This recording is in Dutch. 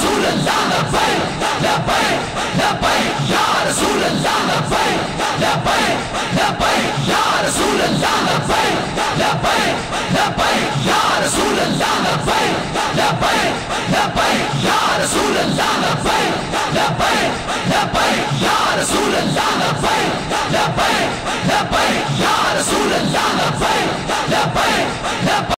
Ja, Rasulullah, la bay, la bay, la ja, Rasulullah, la bay, la bay, la bay, ja, Rasulullah, la bay, la bay, ja, Rasulullah, la bay, la bay, la bay, ja, Rasulullah, la bay, la bay, ja, Rasulullah, la bay, la bay, Rasulullah, la bay, ja, Rasulullah, la bay, Rasulullah, Rasulullah,